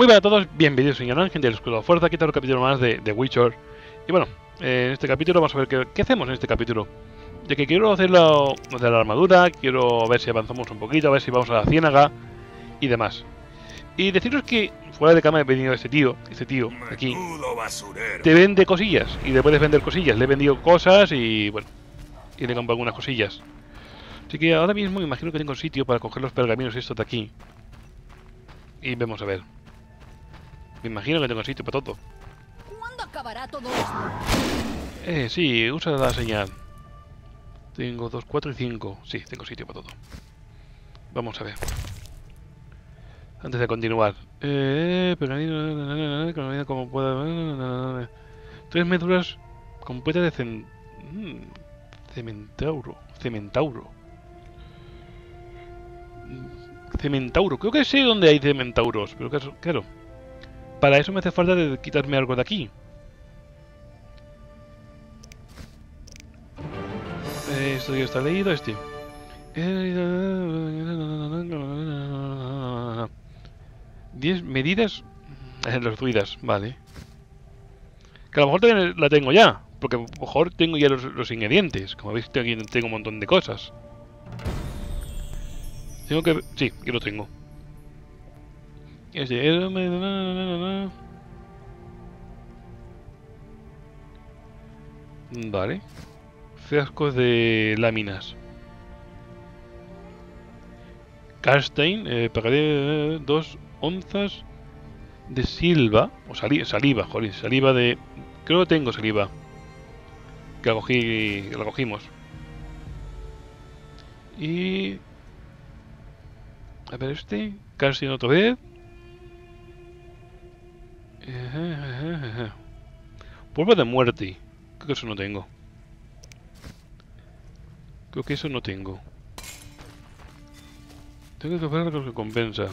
Muy buenas a todos, bienvenidos señor Ángel del Escudo de Fuerza, aquí está capítulo más de The Witcher. Y bueno, eh, en este capítulo vamos a ver qué, qué, hacemos en este capítulo. De que quiero hacer la, de la armadura, quiero ver si avanzamos un poquito, a ver si vamos a la ciénaga y demás. Y deciros que fuera de cama he venido este tío, este tío, aquí, te vende cosillas y le puedes vender cosillas. Le he vendido cosas y bueno, y le compro algunas cosillas. Así que ahora mismo me imagino que tengo sitio para coger los pergaminos y esto de aquí. Y vemos a ver. Me imagino que tengo sitio para todo. ¿Cuándo acabará todo esto? Eh, sí, usa la señal. Tengo 2, 4 y 5. Sí, tengo sitio para todo. Vamos a ver. Antes de continuar. Eh, pero como pueda. Tres medulas completas de cen... cementauro. Cementauro. Cementauro. Creo que sé dónde hay cementauros, pero claro. Para eso me hace falta de quitarme algo de aquí. Esto ya está leído, este. 10 medidas reducidas, vale. Que a lo mejor la tengo ya, porque a lo mejor tengo ya los, los ingredientes. Como veis, tengo un montón de cosas. Tengo que... Sí, yo lo tengo. Vale. Frascos de láminas. Karstein, eh, pagaré dos onzas de silva, o sali saliva, joder, saliva de... Creo que tengo saliva. Que la, cogí, que la cogimos. Y... A ver este, Karstein otra vez. Polvo de muerte. Creo que eso no tengo. Creo que eso no tengo. Tengo que comprar lo que compensa.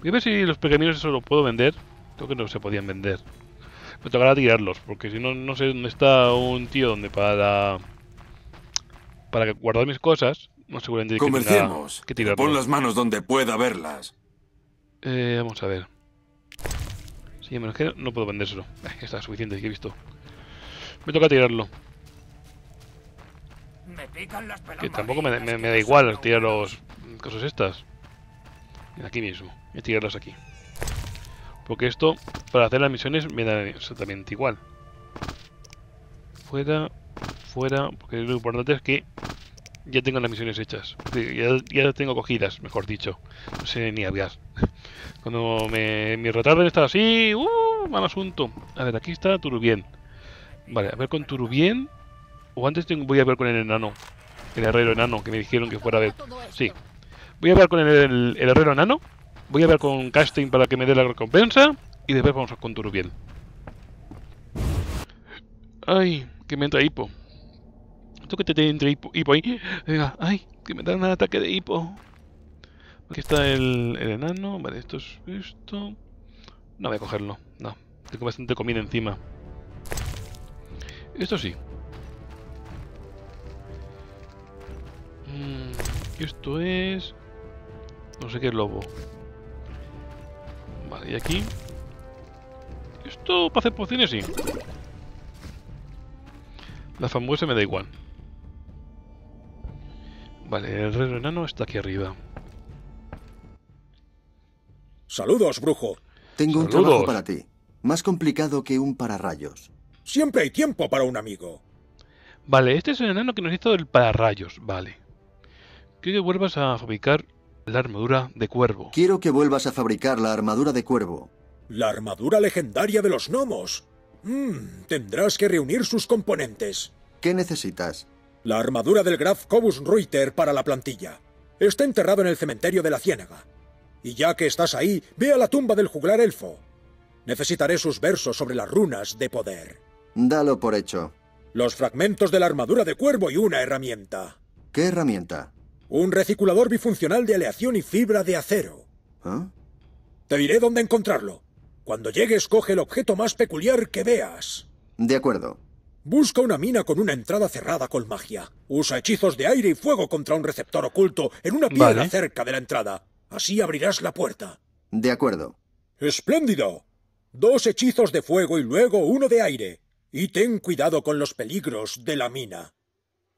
Voy a ver si los pergaminos eso lo puedo vender. Creo que no se podían vender. Me tocará tirarlos, porque si no, no sé dónde está un tío donde para... Para guardar mis cosas. No seguramente que tenga que tirarlos. Pon las manos donde pueda verlas. Eh, vamos a ver. Sí, menos que no puedo vendérselo. Está suficiente, que he visto. Me toca tirarlo. que tampoco me, da igual tirar los cosas estas. Aquí mismo. Voy a tirarlas aquí. Porque esto, para hacer las misiones, me da exactamente igual. Fuera, fuera, porque lo importante es que ya tengo las misiones hechas. Ya, ya tengo cogidas, mejor dicho. No sé ni hablar. Cuando me, mi retardo está así, ¡uh! Mal asunto. A ver, aquí está Turubien. Vale, a ver con Turubien. O antes tengo, voy a ver con el enano. El herrero enano, que me dijeron que fuera ver. Sí. Voy a ver con el, herrero enano. Voy a ver con casting para que me dé la recompensa. Y después vamos con Turubien. Ay, que me entra hipo. Esto que te entra hipo, hipo ahí. Ay, que me da un ataque de hipo. Aquí está el, el, enano. Vale, esto es esto. No voy a cogerlo. No. Tengo bastante comida encima. Esto sí. Mm, esto es... No sé qué es lobo. Vale, y aquí... Esto para hacer pociones sí. La famosa me da igual. Vale, el rey enano está aquí arriba. Saludos, brujo. Tengo un trabajo para ti. Más complicado que un pararrayos. Siempre hay tiempo para un amigo. Vale, este es el enano que nos hizo el pararrayos. Vale. Quiero que vuelvas a fabricar la armadura de cuervo. Quiero que vuelvas a fabricar la armadura de cuervo. La armadura legendaria de los gnomos. Mmm, tendrás que reunir sus componentes. ¿Qué necesitas? La armadura del Graf Cobus Reuter para la plantilla. Está enterrado en el cementerio de la Ciénaga. Y ya que estás ahí, ve a la tumba del juglar elfo. Necesitaré sus versos sobre las runas de poder. Dalo por hecho. Los fragmentos de la armadura de cuervo y una herramienta. ¿Qué herramienta? Un reciculador bifuncional de aleación y fibra de acero. ¿Ah? Te diré dónde encontrarlo. Cuando llegues, coge el objeto más peculiar que veas. De acuerdo. Busca una mina con una entrada cerrada con magia. Usa hechizos de aire y fuego contra un receptor oculto en una piedra cerca de la entrada. Así abrirás la puerta. De acuerdo. Espléndido. Dos hechizos de fuego y luego uno de aire. Y ten cuidado con los peligros de la mina.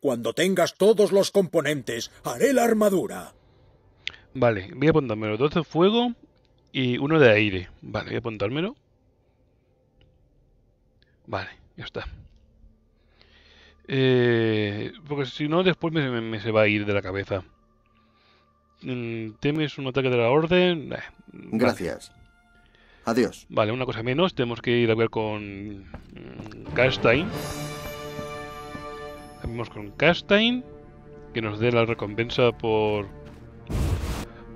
Cuando tengas todos los componentes, haré la armadura. Vale, voy a apuntármelo. Dos de fuego y uno de aire. Vale, voy a apuntármelo. Vale, ya está. Eh, porque si no, después me, se va a ir de la cabeza. Mm, ¿Temes un ataque de la orden? Gracias. Adiós. Vale, una cosa menos. Tenemos que ir a ver con Castain. Vamos con Castain. Que nos dé la recompensa por...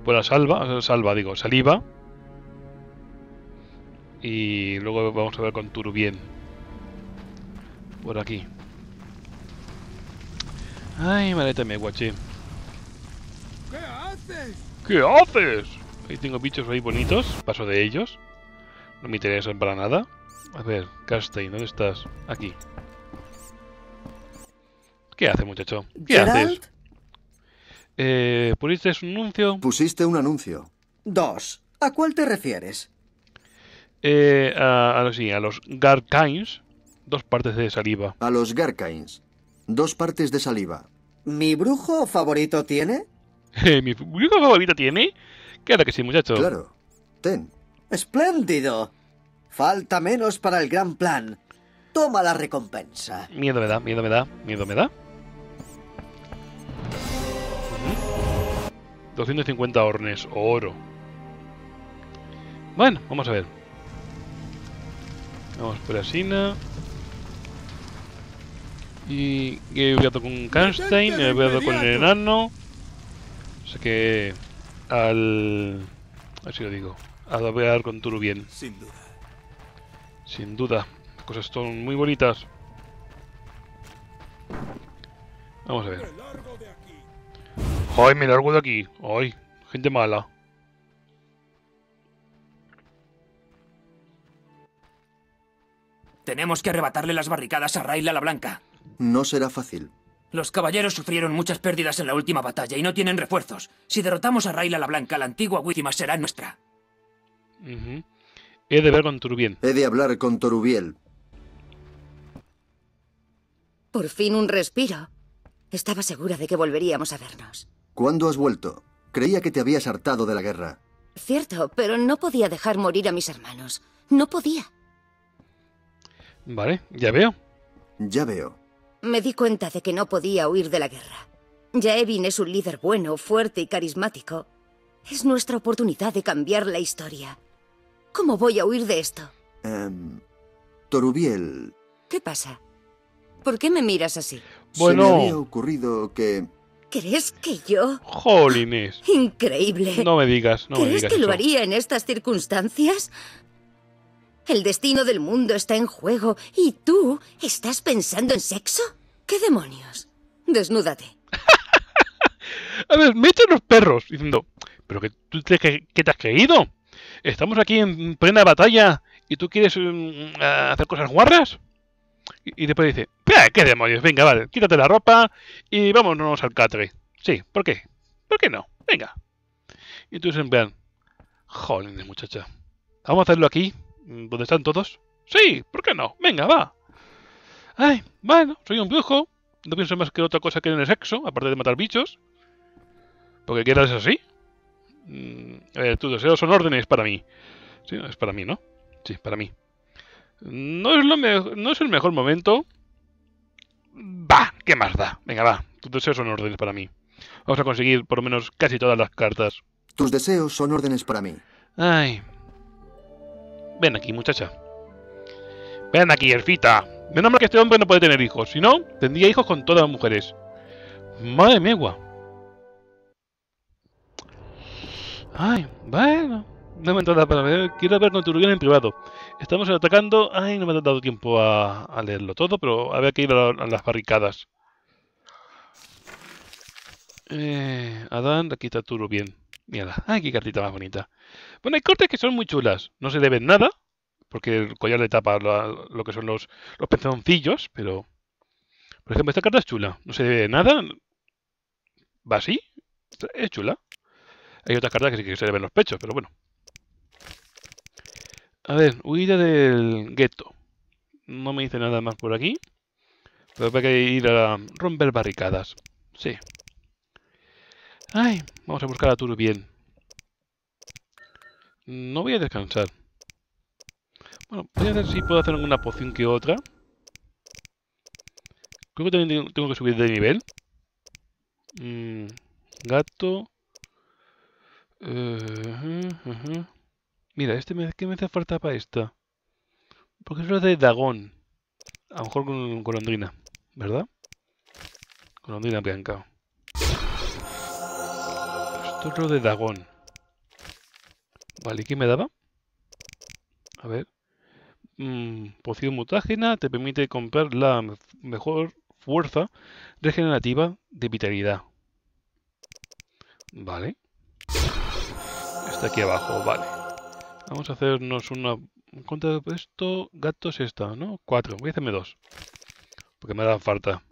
Por la salva. Salva, digo, saliva. Y luego vamos a ver con Turubien. Por aquí. Ay, maleta me guaché. ¿Qué haces? ¿Qué haces? Ahí tengo bichos ahí bonitos. Paso de ellos. No me interesan para nada. A ver, Castain, ¿dónde estás? Aquí. ¿Qué hace, muchacho? ¿Qué haces? Eh, ¿Pusiste un anuncio? Pusiste un anuncio. Dos. ¿A cuál te refieres? Eh, a, a, sí, a los Garkains. Dos partes de saliva. A los Garkains. Dos partes de saliva. ¿Mi brujo favorito tiene? ¿Mi brujo favorito tiene? Claro que sí, muchacho. Claro. Ten. Espléndido. Falta menos para el gran plan. Toma la recompensa. Miedo me da, miedo me da, miedo me da. 250 hornes, oro. Bueno, vamos a ver. Vamos por Asina. Y he voy con Karnstein, he voy con el enano. Sea que al... Así lo digo. A voy a dar con Turubien. Sin duda. Sin duda. Las cosas son muy bonitas. Vamos a ver. ¡Ay, me largo de aquí! ¡Ay! Gente mala. Tenemos que arrebatarle las barricadas a Raila la Blanca. No será fácil. Los caballeros sufrieron muchas pérdidas en la última batalla y no tienen refuerzos. Si derrotamos a Raila la Blanca, la antigua Wítima será nuestra. He de hablar con Turubiel. He de hablar con Torubiel. Por fin un respiro. Estaba segura de que volveríamos a vernos. ¿Cuándo has vuelto? Creía que te habías hartado de la guerra. Cierto, pero no podía dejar morir a mis hermanos. No podía. Vale, ya veo. Ya veo. Me di cuenta de que no podía huir de la guerra. Jaevin es un líder bueno, fuerte y carismático. Es nuestra oportunidad de cambiar la historia. ¿Cómo voy a huir de esto? Um, Torubiel. ¿Qué pasa? ¿Por qué me miras así? Bueno. Se me había ocurrido que... ¿Crees que yo? Jolines. Increíble. No me digas, no me ¿Crees digas que lo haría en estas circunstancias? El destino del mundo está en juego y tú estás pensando en sexo. ¿Qué demonios? Desnúdate. A ver, me echan los perros diciendo, ¿pero que tú te, te has creído? Estamos aquí en plena batalla y tú quieres mm, hacer cosas guarras. Y, después dice, "Pah, ¿qué demonios? Venga, vale, quítate la ropa y vámonos al catre. Sí, ¿por qué? ¿Por qué no? Venga. Y tú en plan, jolines, muchacha. ¿Vamos a hacerlo aquí? ¿Dónde están todos? Sí, ¿por qué no? Venga, va. Ay, bueno, soy un brujo. No pienso más que otra cosa que en el sexo, aparte de matar bichos. Porque quieras así. Mm, a ver, tus deseos son órdenes para mí. Sí, es para mí, ¿no? Sí, para mí. No es, lo me- no es el mejor momento. Va, ¿qué más da? Venga, va. Tus deseos son órdenes para mí. Vamos a conseguir por lo menos casi todas las cartas. Tus deseos son órdenes para mí. Ay. Ven aquí, muchacha. Ven aquí, Elfita. Menos mal que este hombre no puede tener hijos. Si no, tendría hijos con todas las mujeres. Madre mía. Ay, bueno. No me ha entrado para ver. Quiero ver con Turbión en privado. Estamos atacando. Ay, no me ha dado tiempo a, leerlo todo, pero había que ir a, a las barricadas. Eh, Adán, aquí está Turo bien. Mírala. Ay, qué cartita más bonita. Bueno, hay cortes que son muy chulas. No se le ven nada, porque el collar le tapa lo, lo que son los, los pezoncillos, pero... Por ejemplo, esta carta es chula. No se le ve nada. Va así. Es chula. Hay otras cartas que sí que se le ven los pechos, pero bueno. A ver, huida del gueto. No me dice nada más por aquí. Pero hay que ir a romper barricadas. Sí. Ay, vamos a buscar a Turbiel. No voy a descansar. Bueno, voy a ver si puedo hacer alguna poción que otra. Creo que también tengo que subir de nivel. Mm, gato. Uh, Mira, este me, ¿qué me hace falta para esta? Porque es de Dagón. A lo mejor con golondrina, ¿verdad? Golondrina blanca. Lo de Dagón. Vale, ¿y qué me daba? A ver. Mm, poción mutágena te permite comprar la mejor fuerza regenerativa de vitalidad. Vale. Está aquí abajo, vale. Vamos a hacernos una... ¿Cuánto esto? Gatos esta, ¿no? Cuatro. Voy a hacerme dos. Porque me dan falta.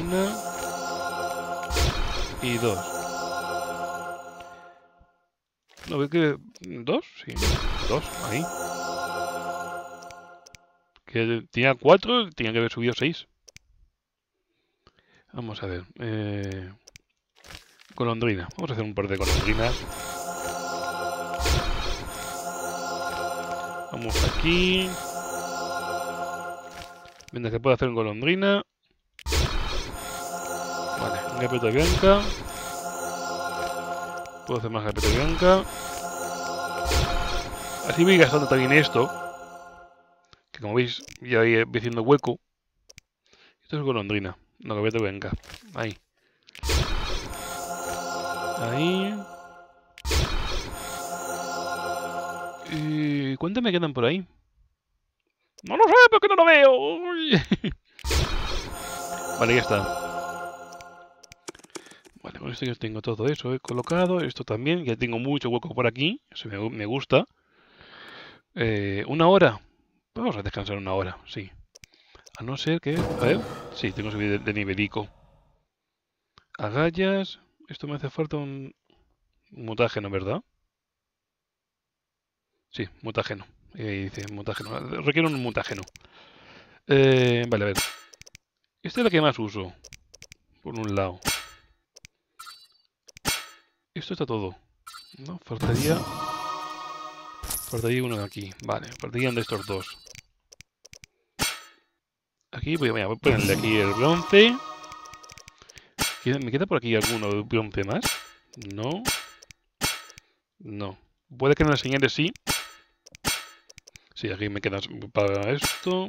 Una... Y dos. ¿No ve que...? ¿Dos? Sí. Dos. Ahí. Que tenía cuatro, tenía que haber subido seis. Vamos a ver. Eh... Golondrina. Vamos a hacer un par de golondrinas. Vamos aquí. Venga, que puede hacer un golondrina. Vale, gapeta bianca. Puedo hacer más gapeta bianca. Así voy gastando también esto. Que como veis, ya voy haciendo hueco. Esto es golondrina. No, gapeta bianca. Ahí. Ahí. ¿Y cuántos me quedan por ahí? No lo sé, porque no lo veo. vale, ya está. Con esto ya tengo todo eso he colocado. Esto también, ya tengo mucho hueco por aquí. Eso me, gusta. Eh, una hora. Vamos a descansar una hora, sí. A no ser que... A ver. Sí, tengo que subir de, nivelico. Agallas. Esto me hace falta un, un mutágeno, ¿verdad? Sí, mutágeno. Dice mutágeno. Requiere un mutágeno. Eh, vale, a ver. Esta es la que más uso. Por un lado. Esto está todo. ¿No? Faltaría... Faltaría uno de aquí. Vale, faltarían de estos dos. Aquí voy, a ponerle aquí el bronce. ¿Me queda por aquí alguno de bronce más? No. No. Puede que no le señale sí. Sí, aquí me queda para esto.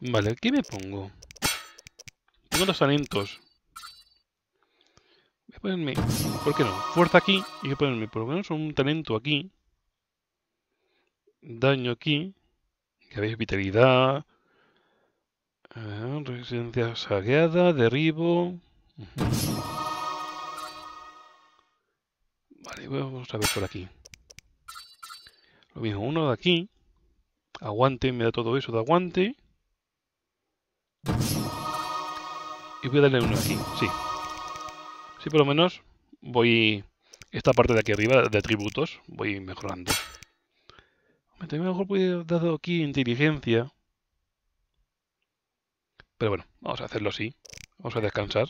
Vale, ¿qué me pongo? Tengo dos talentos. Voy ponerme... ¿Por qué no? Fuerza aquí y ponerme por lo menos un talento aquí. Daño aquí. Que veis, vitalidad. Resistencia saqueada, derribo. Vale, vamos a ver por aquí. Lo mismo, uno de aquí. Aguante, me da todo eso de aguante. Y voy a darle uno aquí, sí. Sí, por lo menos voy... Esta parte de aquí arriba de atributos voy mejorando. También mejor puede haber dado aquí inteligencia. Pero bueno, vamos a hacerlo así. Vamos a descansar.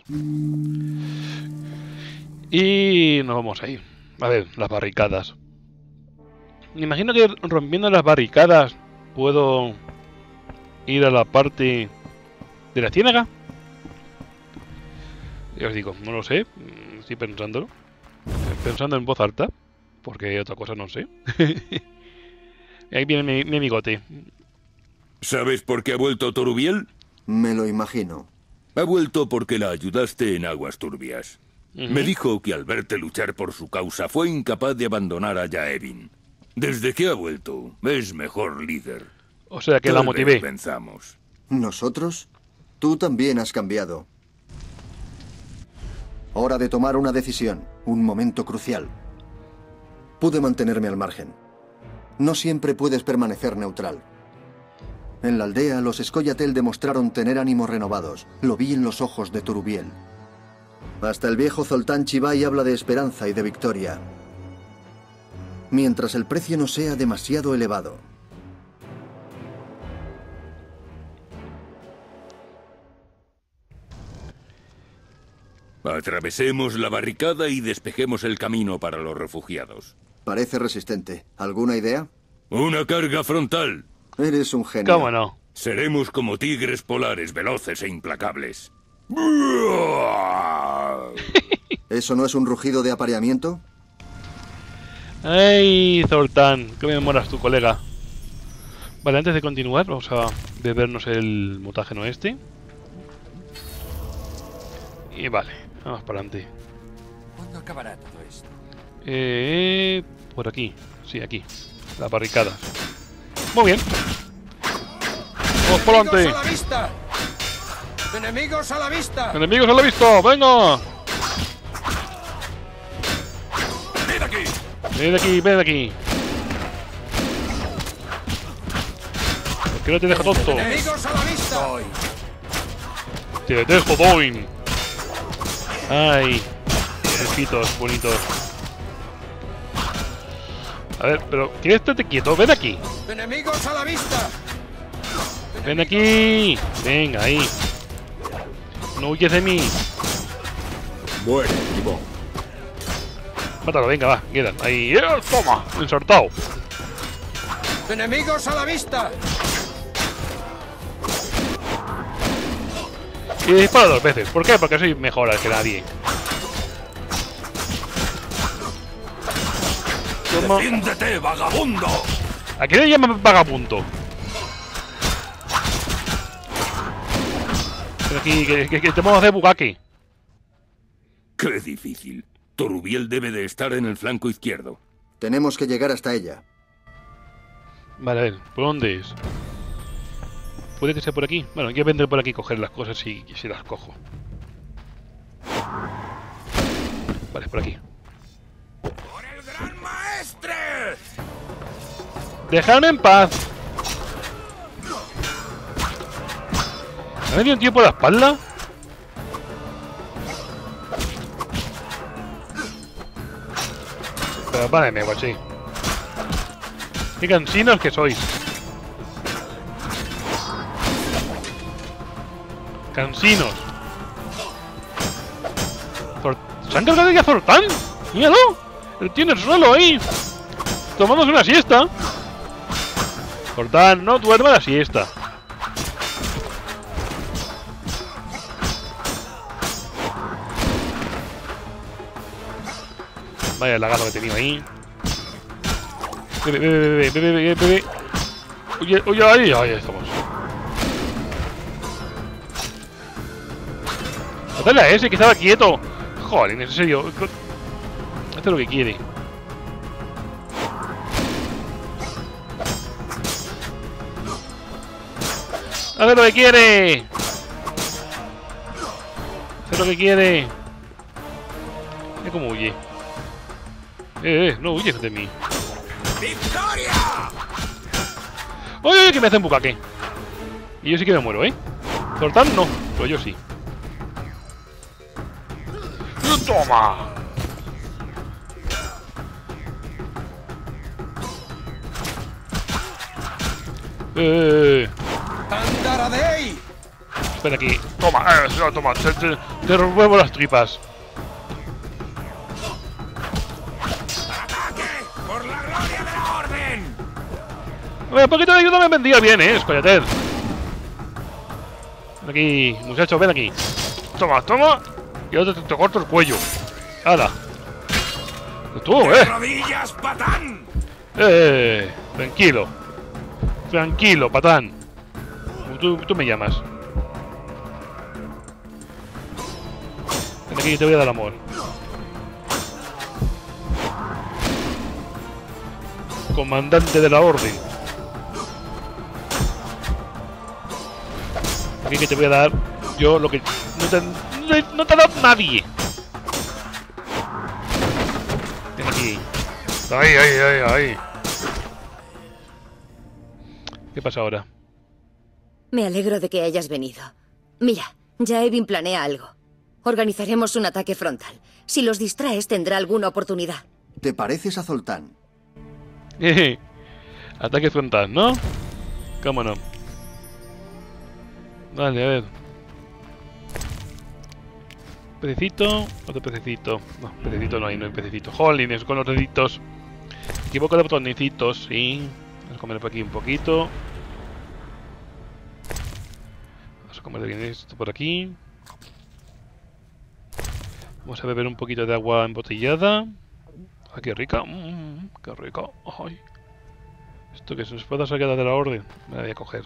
Y nos vamos a ir. A ver, las barricadas. Me imagino que rompiendo las barricadas puedo ir a la parte de la ciénaga. Ya os digo, no lo sé. Mm, estoy pensándolo. Pensando en voz alta. Porque otra cosa no sé. ahí viene mi, mi, amigote. ¿Sabes por qué ha vuelto Torubiel? Me lo imagino. Ha vuelto porque la ayudaste en aguas turbias. Me dijo que al verte luchar por su causa fue incapaz de abandonar a Yaevin. Desde que ha vuelto, es mejor líder. O sea que la motivé. Pensamos. ¿Nosotros? Tú también has cambiado. Hora de tomar una decisión, un momento crucial. Pude mantenerme al margen. No siempre puedes permanecer neutral. En la aldea, los Escoyatel demostraron tener ánimos renovados. Lo vi en los ojos de Turubiel. Hasta el viejo Zoltán Chivay habla de esperanza y de victoria. Mientras el precio no sea demasiado elevado. Atravesemos la barricada y despejemos el camino para los refugiados. Parece resistente. ¿Alguna idea? Una carga frontal. Eres un genio. ¿Cómo no? Seremos como tigres polares, veloces e implacables. ¿Eso no es un rugido de apareamiento? ¡Ay, Zoltán! ¿Qué me demoras tu colega? Vale, antes de continuar, vamos a bebernos el mutágeno este. Y vale, vamos para adelante. ¿Cuándo acabará todo esto? Eh, por aquí, sí, aquí. La barricada. Muy bien. ¡Vamos por ¡Enemigos adelante! a la vista! ¡Enemigos a la vista! ¡Enemigos a la vista! ¡Venga! ¡Ven aquí! Ven de aquí, ven de aquí. ¿Por qué no te dejo tonto? ¡Enemigos a la vista! Te dejo, Boing. Ay, esquitos bonitos. A ver, pero ¿quieres estarte quieto? Ven aquí. ¡Enemigos a la vista! Ven aquí. Venga, ahí. No huyes de mí. Muere, Timón. Mátalo, venga, va. Quedan. Ahí. ¡Eh, Toma, ensartado. ¡Enemigos a la vista! Y dispara dos veces. ¿Por qué? Porque soy mejor que nadie. ¡Defiéndete, vagabundo! ¿A quién le llaman vagabundo? Aquí, que, que, que te vamos a hacer bukake. ¡Qué difícil! Torubiel debe de estar en el flanco izquierdo. Tenemos que llegar hasta ella. Vale, a ver, ¿por dónde es? Puede que sea por aquí. Bueno, yo vendré por aquí a coger las cosas y, y si las cojo. Vale, por aquí. ¡Por el gran maestre! ¡Dejadme en paz! ¿Me ha metido un tío por la espalda? Pero vale, guachi. ¡Qué cansinos que sois! ¡Cansinos! ¿Se han cargado ya a Zortán? ¡Míralo! Tío en el suelo ahí. Tomándose una siesta. Zortán, no duerma la siesta. Vaya lagado que he tenido ahí. Bebe, bebe, bebe, bebe, bebe, bebe. Oye, oye, ahí, ahí estamos. Dale a ese que estaba quieto. Joder, en serio. Hace lo que quiere. Hace lo que quiere. Hace lo que quiere. Mira cómo huye. Eh, eh, no huyes de mí. ¡Victoria! Oye, oye, que me hacen bucaque. Y yo sí que me muero, ¿eh? Cortar no, pero yo sí. ¡Toma! Eh, ven aquí. Toma, eh, no, toma, te, te, te las tripas. ¡Ataque! ¡Por la gloria de la orden! Un poquito de ayuda me vendría bien, eh, escollater. Ven aquí, muchacho, ven aquí. Toma, toma. Y ahora te, te corto el cuello. ¡Hala! ¡Tú, eh! ¡Rodillas, patán! ¡Eh! Tranquilo. Tranquilo, patán. Tú, tú me llamas. Ven aquí, te voy a dar amor. Comandante de la orden. Aquí que te voy a dar yo lo que no te, no, no te ha dado nadie. Ven aquí. Ahí, ahí, ahí, ahí. ¿Qué pasa ahora? Me alegro de que hayas venido. Mira, ya Evin planea algo. Organizaremos un ataque frontal. Si los distraes, tendrá alguna oportunidad. Te pareces a Zoltán. Ataque frontal, ¿no? ¿Cómo no? Vale, a ver. Pececito, otro pececito. No, pececito no hay, no hay pececito. Jolines, con los deditos. Equivoco de sí. Vamos a comer por aquí un poquito. Vamos a comer bien esto por aquí. Vamos a beber un poquito de agua embotellada. ¡Ay, qué rica! Mm, ¡Qué rica! ¡Ay! Esto que se nos pueda sacar de la orden. Me la voy a coger.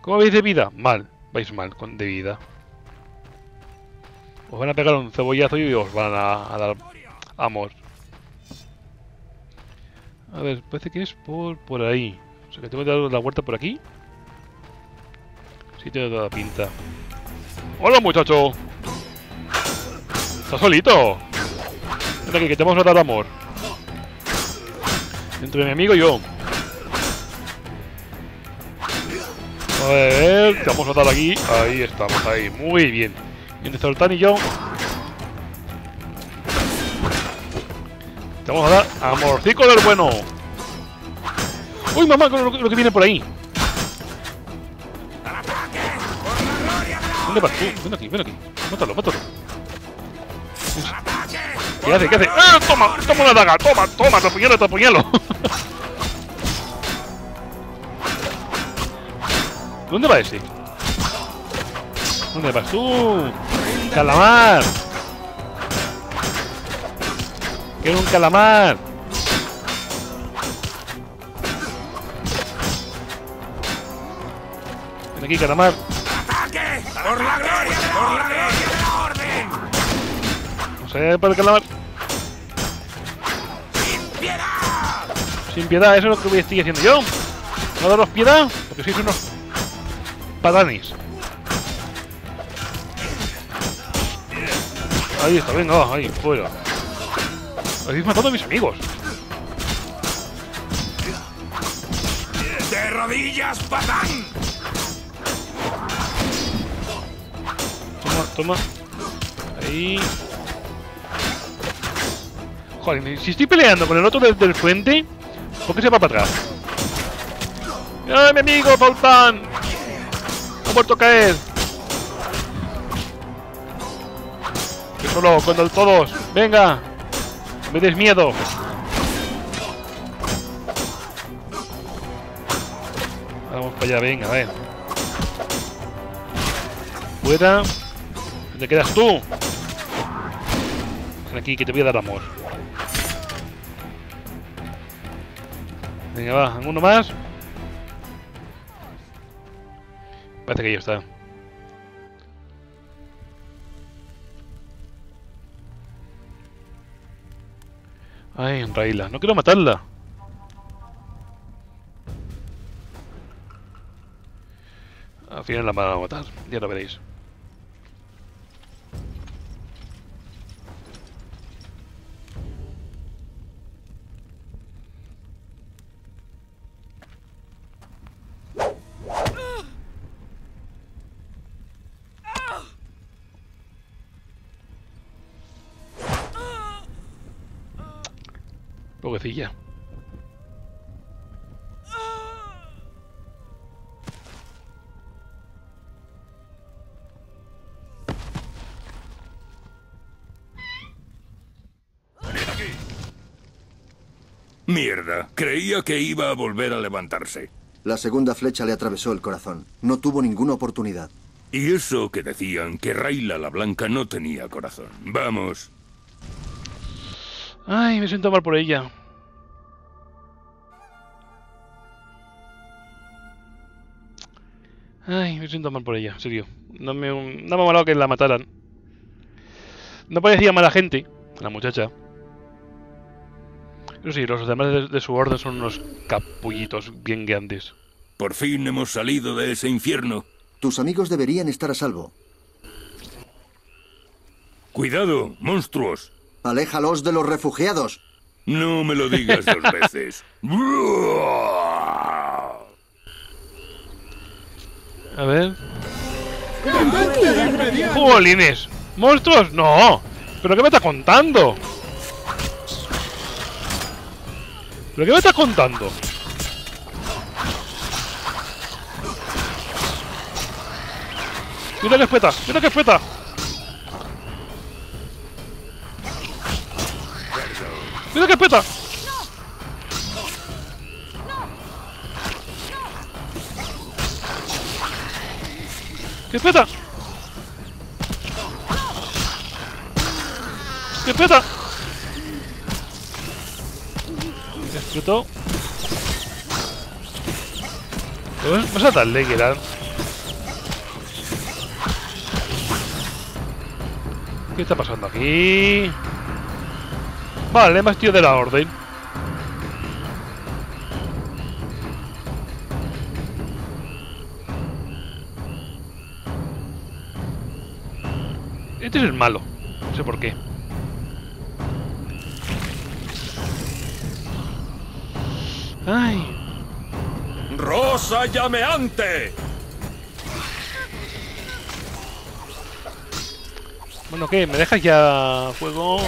¿Cómo veis de vida? Mal. Vais mal con de vida. Os van a pegar un cebollazo y os van a, dar amor. A ver, parece que es por, por ahí. O sea que tengo que dar la vuelta por aquí. Sí, tiene toda la pinta. ¡Hola, muchacho! ¿Estás solito? Ven aquí, que te vamos a dar amor. Entre mi amigo y yo. A ver, te vamos a dar aquí. Ahí estamos, ahí. Muy bien. Entre Zoltán y yo. Te vamos a dar amorcico del bueno. Uy, mamá, lo, que viene por ahí. ¿Dónde vas tú? Ven aquí, ven aquí. Mátalo, mátalo. ¿Qué hace? ¿Qué hace? ¡Ah! Toma, toma una daga, toma, toma, te apuñalo, te apuñalo. ¿Dónde va ese? ¿Dónde vas tú? ¡Calamar! ¡Quiero un calamar! Ven aquí, calamar. ¡Por la gloria! ¡Por la gloria de la orden! Vamos allá para el calamar. ¡Sin piedad! Sin piedad, eso es lo que estoy haciendo yo. No daros piedad, porque sois unos patanis. Ahí está, venga, ahí, fuera. Habéis matado a mis amigos. ¡De rodillas, patán! Toma, toma. Ahí. Joder, si estoy peleando con el otro del, del frente, ¿por qué se va para atrás? ¡Ay, mi amigo, Faustán! ¡Ha muerto a caer! Solo, el todos. ¡Venga! Me des miedo. Vamos para allá, venga, a ver. Fuera. ¿Dónde quedas tú? Aquí, que te voy a dar amor. Venga, va, ¿alguno más? Parece que ya está. Ay, Raila, no quiero matarla. Al final la van a matar, ya lo veréis. Mierda, creía que iba a volver a levantarse. La segunda flecha le atravesó el corazón. No tuvo ninguna oportunidad. Y eso que decían que Raila la Blanca no tenía corazón. Vamos. Ay, me siento mal por ella. Ay, me siento mal por ella, en serio. No me, no me ha molado que la mataran. No parecía mala gente, la muchacha. Pero sí, los demás de, de su orden son unos capullitos bien grandes. Por fin hemos salido de ese infierno. Tus amigos deberían estar a salvo. Cuidado, monstruos. Aléjalos de los refugiados. No me lo digas dos veces. A ver. ¡Jolines! ¿Monstruos? No. ¿Pero qué me está contando? ¿Pero qué me estás contando? ¡Mira que espeta! ¡Mira que espeta! ¡Mira que espeta! ¡Que espeta! ¡Que espeta! Explotó. ¿Eh? No sea tan Gerard. ¿Qué está pasando aquí? Vale, más tío de la orden. Este es el malo. No sé por qué. Ay. ¡Rosa llameante! Bueno, ¿qué? ¿Me dejas ya fuego?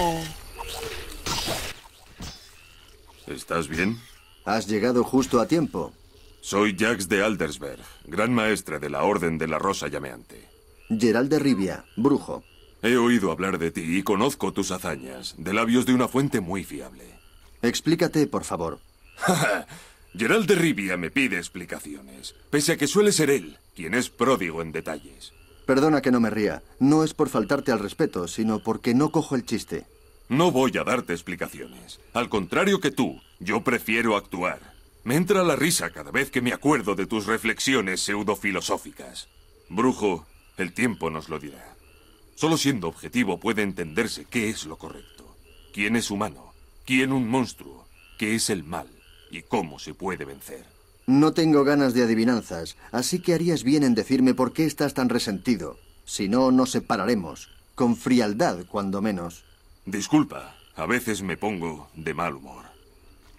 ¿Estás bien? Has llegado justo a tiempo. Soy Jax de Aldersberg, gran maestre de la Orden de la Rosa Llameante. Gerald de Rivia, brujo. He oído hablar de ti y conozco tus hazañas, de labios de una fuente muy fiable. Explícate, por favor. Gerald de Rivia me pide explicaciones, pese a que suele ser él quien es pródigo en detalles. Perdona que no me ría. No es por faltarte al respeto, sino porque no cojo el chiste. No voy a darte explicaciones. Al contrario que tú, yo prefiero actuar. Me entra la risa cada vez que me acuerdo de tus reflexiones pseudofilosóficas. Brujo, el tiempo nos lo dirá. Solo siendo objetivo puede entenderse qué es lo correcto. ¿Quién es humano? ¿Quién un monstruo? ¿Qué es el mal? ¿Y cómo se puede vencer? No tengo ganas de adivinanzas, así que harías bien en decirme por qué estás tan resentido. Si no, nos separaremos. Con frialdad, cuando menos. Disculpa, a veces me pongo de mal humor.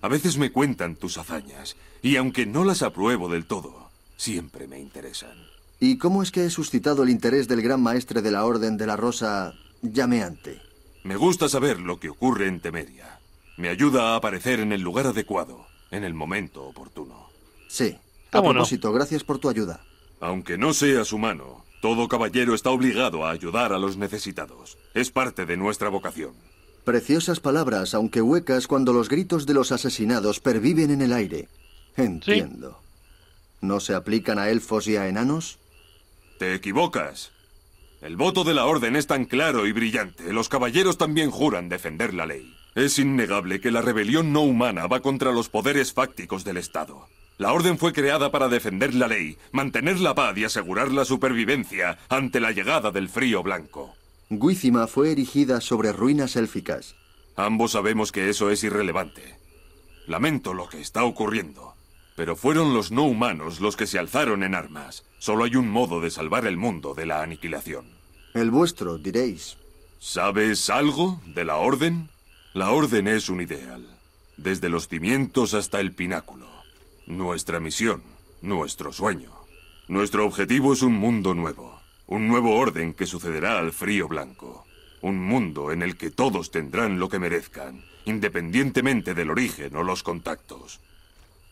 A veces me cuentan tus hazañas, y aunque no las apruebo del todo, siempre me interesan. ¿Y cómo es que he suscitado el interés del gran maestre de la Orden de la Rosa llameante? Me gusta saber lo que ocurre en Temeria. Me ayuda a aparecer en el lugar adecuado, en el momento oportuno. Sí. A propósito, gracias por tu ayuda. Aunque no seas humano, todo caballero está obligado a ayudar a los necesitados. Es parte de nuestra vocación. Preciosas palabras, aunque huecas cuando los gritos de los asesinados perviven en el aire. Entiendo. ¿No se aplican a elfos y a enanos? Te equivocas. El voto de la Orden es tan claro y brillante. Los caballeros también juran defender la ley. Es innegable que la rebelión no humana va contra los poderes fácticos del Estado. La Orden fue creada para defender la ley, mantener la paz y asegurar la supervivencia ante la llegada del frío blanco. Guízima fue erigida sobre ruinas élficas. Ambos sabemos que eso es irrelevante. Lamento lo que está ocurriendo. Pero fueron los no humanos los que se alzaron en armas. Solo hay un modo de salvar el mundo de la aniquilación. El vuestro, diréis. ¿Sabes algo de la Orden? La Orden es un ideal, desde los cimientos hasta el pináculo. Nuestra misión, nuestro sueño. Nuestro objetivo es un mundo nuevo, un nuevo orden que sucederá al frío blanco. Un mundo en el que todos tendrán lo que merezcan, independientemente del origen o los contactos.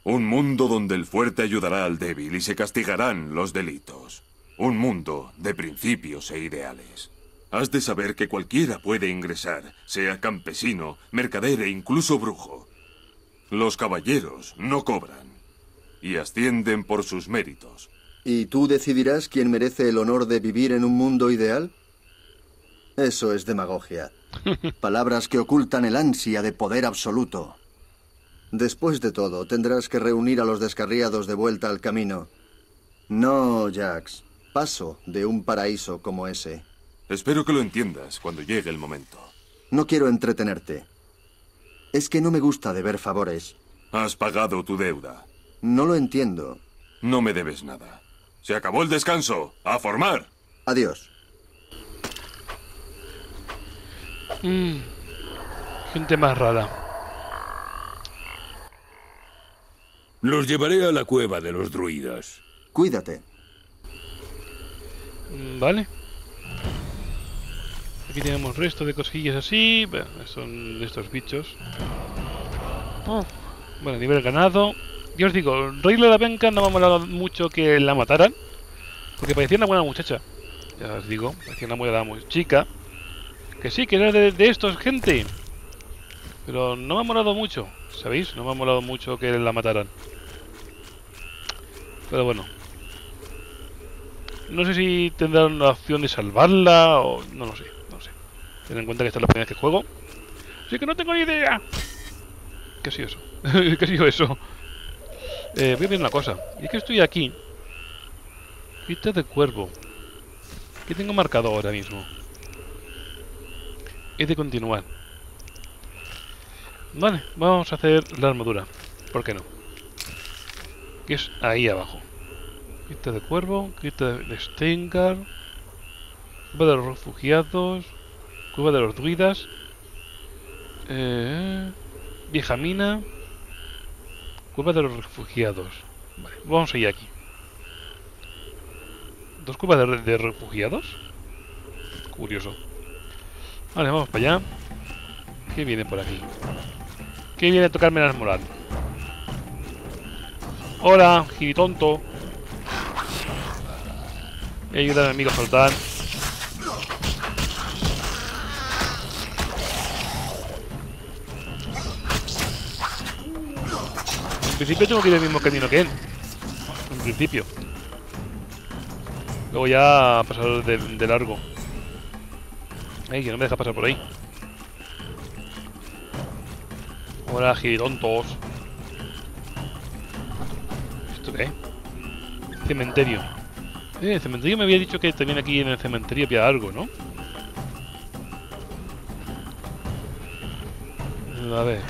Un mundo donde el fuerte ayudará al débil y se castigarán los delitos. Un mundo de principios e ideales. Has de saber que cualquiera puede ingresar, sea campesino, mercader e incluso brujo. Los caballeros no cobran y ascienden por sus méritos. ¿Y tú decidirás quién merece el honor de vivir en un mundo ideal? Eso es demagogia. Palabras que ocultan el ansia de poder absoluto. Después de todo, tendrás que reunir a los descarriados de vuelta al camino. No, Jax. Paso de un paraíso como ese. Espero que lo entiendas cuando llegue el momento. No quiero entretenerte. Es que no me gusta deber favores. Has pagado tu deuda. No lo entiendo. No me debes nada. Se acabó el descanso. ¡A formar! Adiós. Mm. Gente más rara. Los llevaré a la cueva de los druidas. Cuídate. Mm, vale. Aquí tenemos resto de cosillas así. Son estos bichos. Oh. Bueno, nivel ganado. Yo os digo, Rayla la Venca no me ha molado mucho que la mataran. Porque parecía una buena muchacha. Ya os digo, parecía una buena muy chica. Que sí, que era de, de estos, gente. Pero no me ha molado mucho, ¿sabéis? No me ha molado mucho que la mataran. Pero bueno. No sé si tendrán la opción de salvarla o... No lo sé, no sé. Ten en cuenta que esta es la primera vez que juego. Así que no tengo ni idea. ¿Qué ha sido eso? ¿Qué ha sido eso? Eh, voy a ver una cosa. Y es que estoy aquí. Vista de cuervo. ¿Qué tengo marcado ahora mismo? Es de continuar. Vale, vamos a hacer la armadura. ¿Por qué no? Que es ahí abajo. Quita de cuervo, quita de Stengar, cueva de los refugiados, cueva de los druidas, eh, vieja mina, cueva de los refugiados. Vale, vamos a ir aquí. ¿Dos cuevas de, de refugiados? Curioso. Vale, vamos para allá. ¿Qué viene por aquí? ¿Qué viene a tocarme las moral? Hola, giritonto. Ayuda a mi amigo a soltar. En principio tengo que ir el mismo camino que él. En principio. Luego ya pasar de, de largo. Ay, que no me deja pasar por ahí. Hola, girontos. ¿Esto qué? Cementerio. Eh, el cementerio me había dicho que también aquí en el cementerio había algo, ¿no? A ver.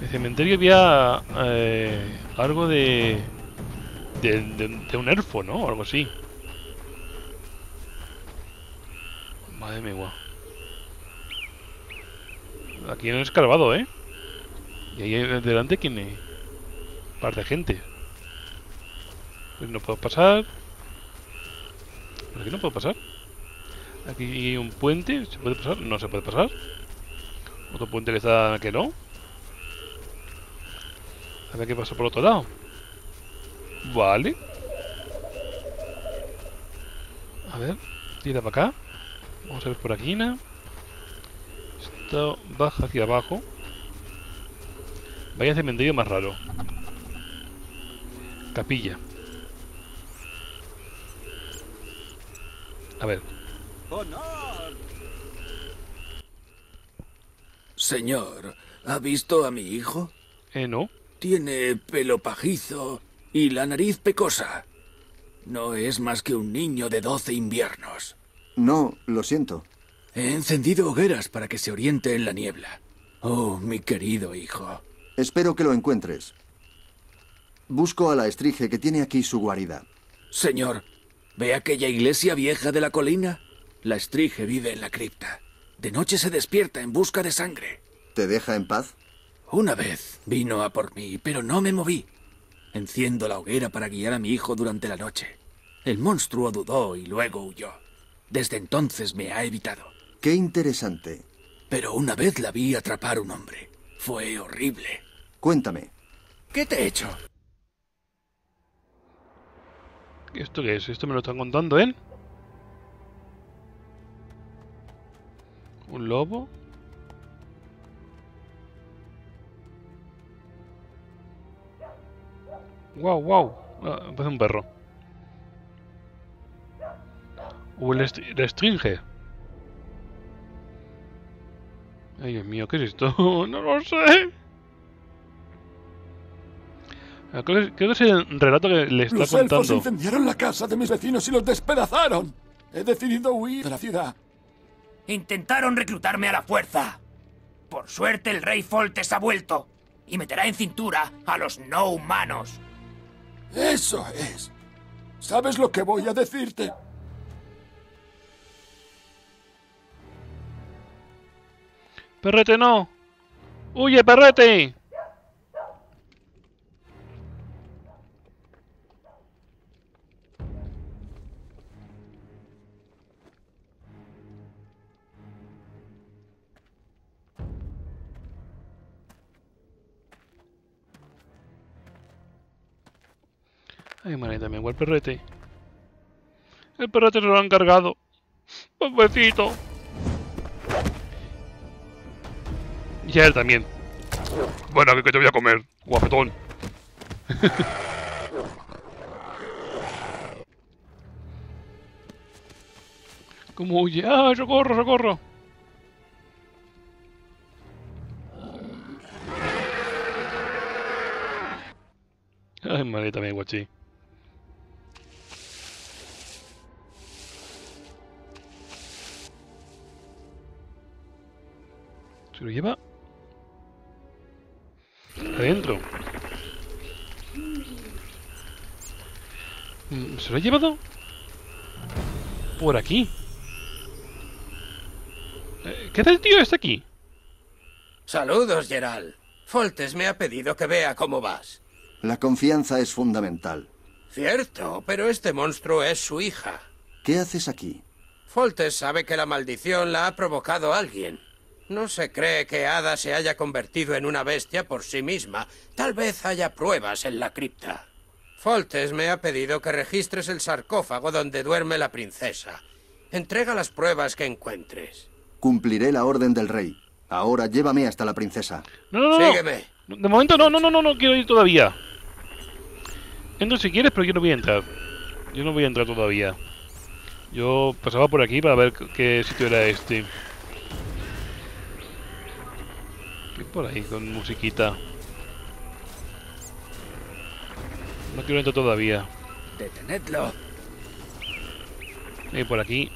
El cementerio había eh, algo de de, un elfo, ¿no? O algo así. Madre mía, guau. Aquí no he escarbado, ¿eh? Y ahí delante quién hay. Par de gente. Pues no puedo pasar. ¿Por aquí no puedo pasar? Aquí hay un puente. ¿Se puede pasar? No se puede pasar. Otro puente que está... que no. A ver qué pasa por otro lado. Vale. A ver. Tira para acá. Vamos a ver por aquí. Esto baja hacia abajo. Vaya cementerio más raro. Capilla. A ver. Señor, ¿ha visto a mi hijo? Eh, no. Tiene pelo pajizo y la nariz pecosa. No es más que un niño de doce inviernos. No, lo siento. He encendido hogueras para que se oriente en la niebla. Oh, mi querido hijo. Espero que lo encuentres. Busco a la estrige que tiene aquí su guarida. Señor, ¿ve aquella iglesia vieja de la colina? La estrige vive en la cripta. De noche se despierta en busca de sangre. ¿Te deja en paz? Una vez vino a por mí, pero no me moví. Enciendo la hoguera para guiar a mi hijo durante la noche. El monstruo dudó y luego huyó. Desde entonces me ha evitado. Qué interesante. Pero una vez la vi atrapar un hombre. Fue horrible. Cuéntame. ¿Qué te he hecho? ¿Esto qué es? ¿Esto me lo están contando él? ¿Un lobo? Wow, wow. Ah, parece un perro. O el, est el stringe. Ay, Dios mío, ¿qué es esto? no lo sé. Ah, Creo que creo que es el relato que le está Los contando. elfos incendiaron la casa de mis vecinos y los despedazaron. He decidido huir de la ciudad. Intentaron reclutarme a la fuerza. Por suerte el rey Foltes ha vuelto y meterá en cintura a los no humanos. Eso es. ¿Sabes lo que voy a decirte? ¡Perrete no! ¡Huye, perrete! Ay, manita, me el perrete. El perrete se lo han cargado. Pobrecito. Y a él también. Bueno, que te voy a comer, guapetón. ¿Cómo huye? ¡Ah, socorro, socorro! Ay, maleta me guachi. ¿Se lo lleva? Adentro. Mm, ¿Se lo ha llevado? Por aquí. Eh, ¿Qué hace el tío este aquí? Saludos, Gerald. Foltes me ha pedido que vea cómo vas. La confianza es fundamental. Cierto, pero este monstruo es su hija. ¿Qué haces aquí? Foltes sabe que la maldición la ha provocado alguien. No se cree que Ada se haya convertido en una bestia por sí misma. Tal vez haya pruebas en la cripta. Foltes me ha pedido que registres el sarcófago donde duerme la princesa. Entrega las pruebas que encuentres. Cumpliré la orden del rey. Ahora llévame hasta la princesa. No, no, no. Sígueme. De momento no, no, no, no, no quiero ir todavía. Entro si quieres, pero yo no voy a entrar. Yo no voy a entrar todavía. Yo pasaba por aquí para ver qué sitio era este. ¿Qué por ahí con musiquita? No quiero entrar todavía. Detenedlo. Y por aquí.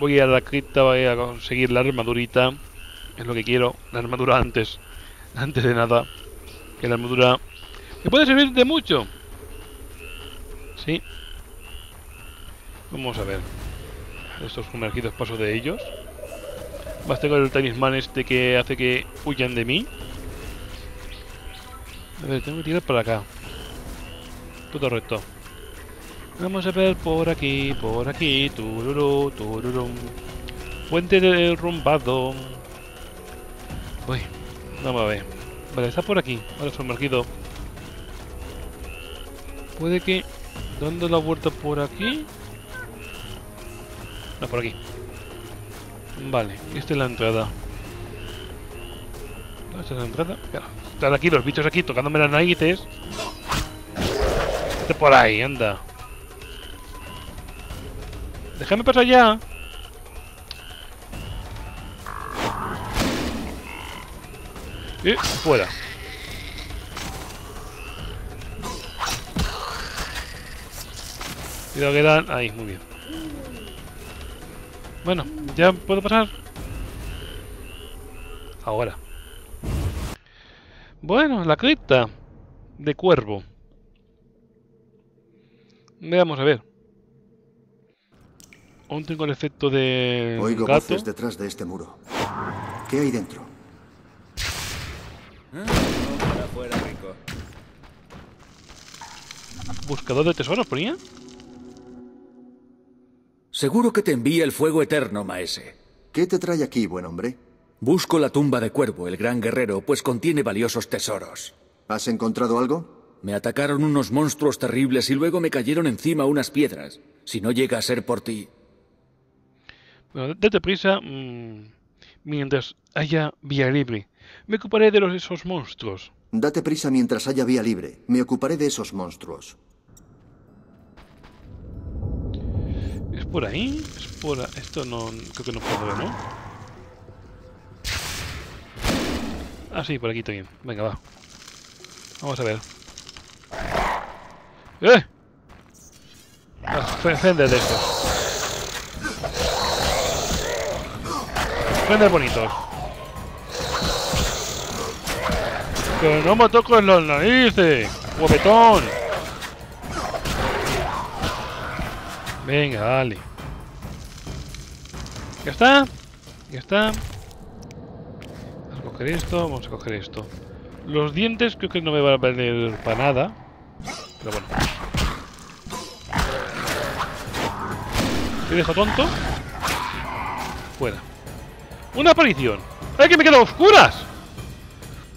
Voy a la cripta, voy a conseguir la armadurita. Es lo que quiero. La armadura antes. Antes de nada. Que la armadura... Me puede servir de mucho. Sí. Vamos a ver. Estos sumergidos paso de ellos. Más tengo el talismán este que hace que huyan de mí. A ver, tengo que tirar para acá. Todo recto. Vamos a ver por aquí, por aquí. Tururú, tururum. Puente derrumbado. Uy, vamos a ver. Vale, está por aquí. Ahora sumergido. Puede que... Dando la vuelta por aquí. No, por aquí. Vale, esta es la entrada. ¿Esta es la entrada? Están aquí los bichos aquí tocándome las narices. Este por ahí, anda. Déjame pasar ya. Y fuera. Cuidado que dan. Ahí, muy bien. Bueno, ¿ya puedo pasar? Ahora. Bueno, la cripta de cuervo. Veamos a ver. Aún tengo el efecto de Oigo gato. voces detrás de este muro. ¿Qué hay dentro? Para afuera, rico. Buscador de tesoros, ponía. Seguro que te envía el fuego eterno, maese. ¿Qué te trae aquí, buen hombre? Busco la tumba de Cuervo, el gran guerrero, pues contiene valiosos tesoros. ¿Has encontrado algo? Me atacaron unos monstruos terribles y luego me cayeron encima unas piedras. Si no llega a ser por ti. Bueno, date prisa. mm, mientras haya vía libre. Me ocuparé de los esos monstruos. Date prisa mientras haya vía libre. Me ocuparé de esos monstruos. Por ahí? Por a- Esto no... Creo que no puedo ver, ¿no? Ah, sí, por aquí también. Venga, va. Vamos a ver. ¡Eh! Ah, fe- Fender de estos. Fender bonitos. Que no me toques las narices, guapetón. Venga, dale. Ya está. Ya está. Vamos a coger esto, vamos a coger esto. Los dientes creo que no me van a valer para nada. Pero bueno. ¿Te dejo tonto? Fuera. ¡Una aparición! ¡Ay, que me quedan oscuras!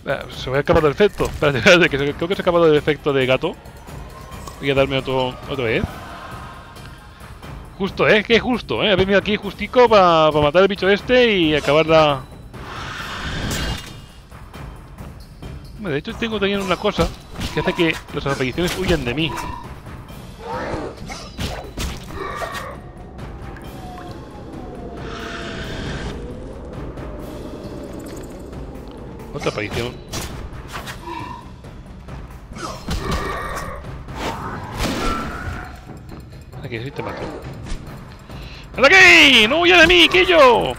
Eh, Se me ha acabado el efecto. Espérate, espérate, que creo que se ha acabado el efecto de gato. Voy a darme otro, otra vez. Justo, ¿eh? Que justo, ¿eh? He venido aquí justico para matar al bicho este y acabar la... De hecho tengo también una cosa que hace que las apariciones huyan de mí. Otra aparición. Aquí, sí te mato. ¡Anda aquí! ¡No huya de mí, que yo!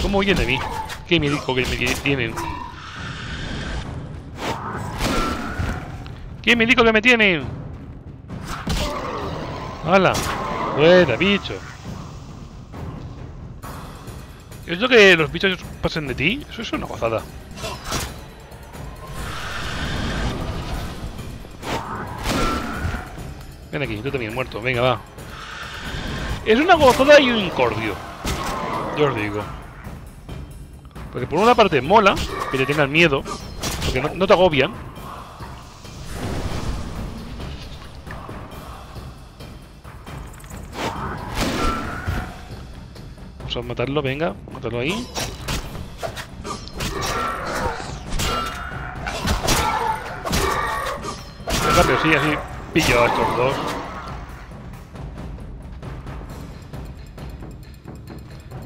¿Cómo huyen de mí? ¿Qué médico que me tienen? ¿Qué médico que me tienen? ¡Hala! ¡Fuera, bicho! ¿Es lo que los bichos pasen de ti? Eso es una gozada. Ven aquí, tú también muerto. Venga, va. Es una gozada y un incordio. Yo os digo. Porque por una parte mola que te tengan miedo. Porque no, te agobian. Vamos a matarlo, venga. Matarlo ahí. Rápido, sí, así pillo a estos dos.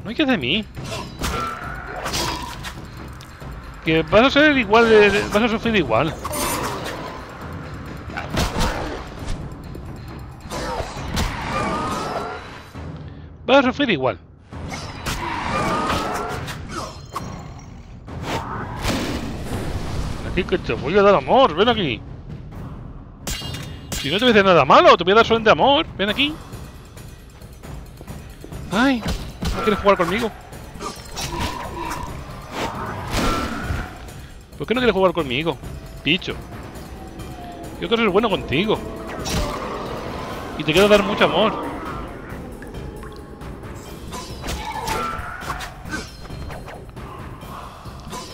No hay que de mí. Que vas a ser igual de, vas a sufrir igual. Vas a sufrir igual. Aquí que te voy a dar amor, ven aquí. Si no te voy a hacer nada malo, te voy a dar solamente amor. Ven aquí. Ay, ¿no quieres jugar conmigo? ¿Por qué no quieres jugar conmigo? Picho. Yo quiero ser bueno contigo. Y te quiero dar mucho amor.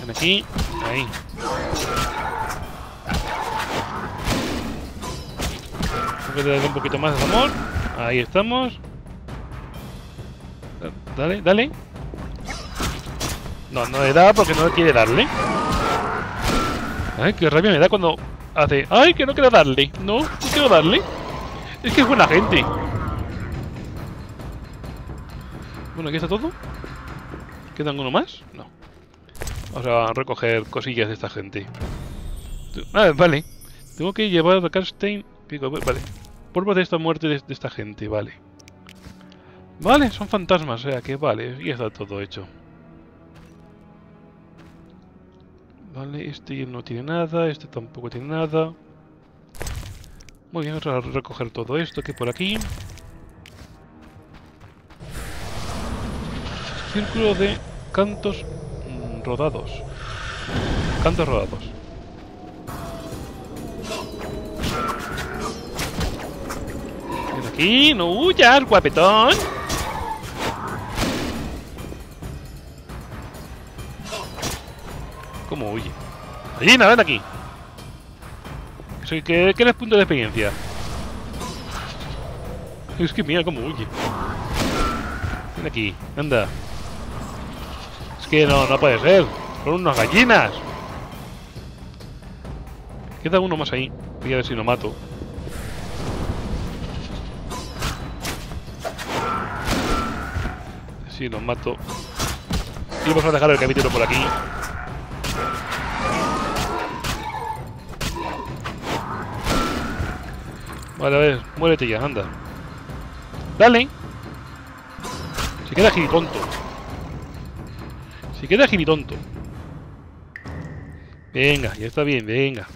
Ven aquí. Ahí. Tengo que darle un poquito más de amor. Ahí estamos. Dale, dale. No, no le da porque no quiere darle. Ay, qué rabia me da cuando hace... ¡Ay, que no quiero darle! No, no quiero darle. Es que es buena gente. Bueno, aquí está todo. ¿Queda alguno más? No. Vamos a recoger cosillas de esta gente. Ah, vale. Tengo que llevar a Karstein... Pico, vale. Polvo de esta muerte de, de esta gente, vale. Vale, son fantasmas, o sea que vale, ya está todo hecho. Vale, este no tiene nada, este tampoco tiene nada. Muy bien, vamos a recoger todo esto que por aquí. Círculo de cantos mm, rodados. Cantos rodados. Aquí, no huyas, guapetón. ¿Cómo huye? Gallina, ven aquí. Soy que, que punto de experiencia. Es que mira cómo huye. Ven aquí, anda. Es que no, no puede ser. Son unas gallinas. Queda uno más ahí. Voy a ver si lo mato. Si lo mato. Y vamos a dejar el capítulo por aquí. Vale, a ver, muérete ya, anda. Dale. Se queda giritonto. Se queda giritonto. Venga, ya está bien, venga.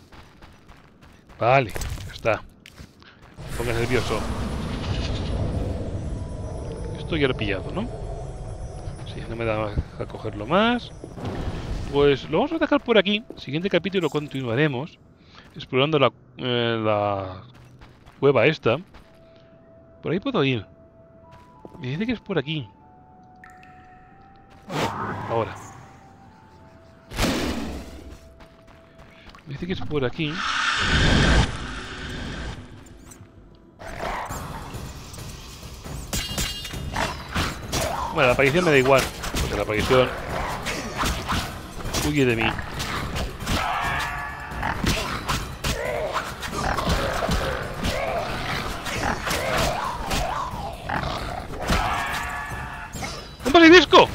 Vale, ya está. Pongas nervioso. Esto ya lo he pillado, ¿no? no me da a cogerlo más. Pues lo vamos a dejar por aquí. Siguiente capítulo continuaremos explorando la, eh, la cueva esta. Por ahí puedo ir. Me dice que es por aquí. Ahora. Me dice que es por aquí. Bueno, la aparición me da igual, porque la aparición huye de mí. ¡Un basilisco!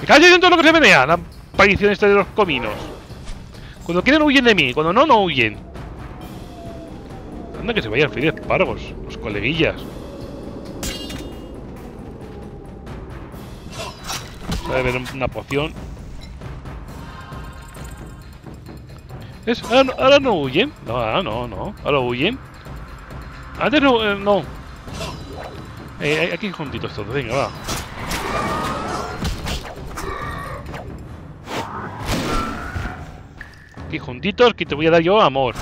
¡Me calle dentro de lo que se menea! La aparición esta de los cominos. Cuando quieren huyen de mí, cuando no, no huyen. Que se vayan felices pargos, los coleguillas. Sabe ver una poción. ¿Es? Ahora, no, ahora no huyen. No, ahora no, no. Ahora huyen. Antes no, eh, no. Eh, aquí juntitos todos, venga, va. Aquí juntitos, que te voy a dar yo amor.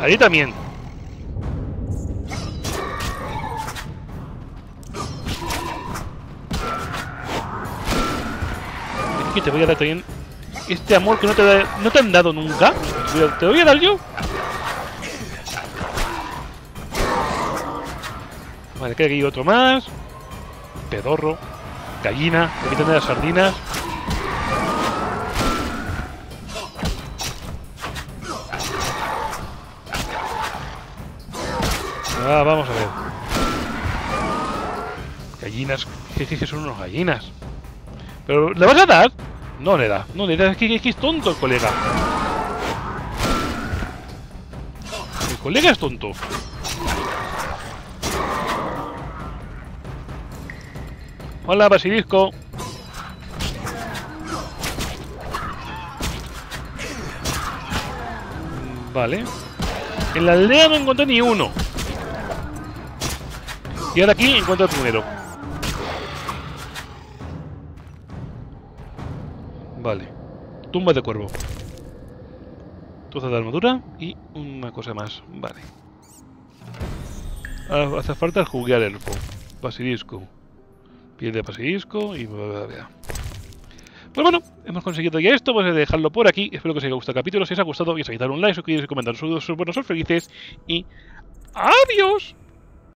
Ahí también. Aquí te voy a dar también este amor que no te, no te han dado nunca. Te a- voy a dar yo. Vale, queda aquí otro más. Pedorro. Gallina. Aquí tener las sardinas. Ah, vamos a ver. Gallinas. Que son unos gallinas. ¿Pero le vas a dar? No le da. No le da. Es es que es tonto el colega. El colega es tonto. Hola, basilisco. Vale. En la aldea no encontré ni uno. Y ahora aquí encuentro el primero. Vale. Tumba de cuervo. Trozo de armadura y una cosa más. Vale. Ahora hace falta juguear elfo. Basilisco. Piel de basilisco y bla, bla, bla. Pues bueno, hemos conseguido ya esto, vamos a dejarlo por aquí. Espero que os haya gustado el capítulo. Si os ha gustado, ya sabéis, dar un like, suscribiros y comentar. Sus buenos, sos felices y... ¡Adiós!